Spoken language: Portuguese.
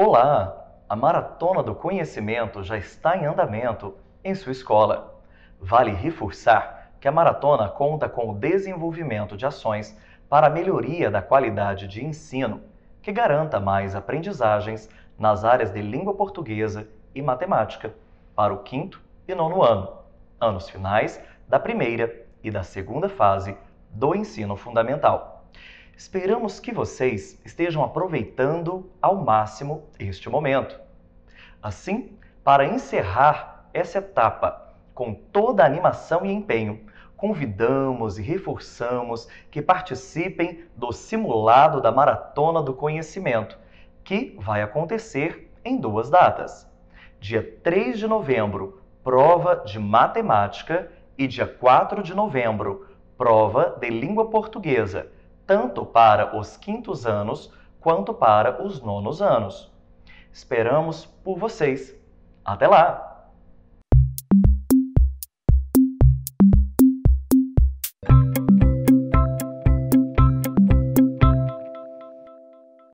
Olá! A Maratona do Conhecimento já está em andamento em sua escola. Vale reforçar que a maratona conta com o desenvolvimento de ações para a melhoria da qualidade de ensino, que garanta mais aprendizagens nas áreas de língua portuguesa e matemática para o quinto e nono ano, anos finais da primeira e da segunda fase do ensino fundamental. Esperamos que vocês estejam aproveitando ao máximo este momento. Assim, para encerrar essa etapa com toda a animação e empenho, convidamos e reforçamos que participem do simulado da Maratona do Conhecimento, que vai acontecer em duas datas. Dia 3 de novembro, prova de matemática, e dia 4 de novembro, prova de língua portuguesa tanto para os quintos anos quanto para os nonos anos. Esperamos por vocês. Até lá!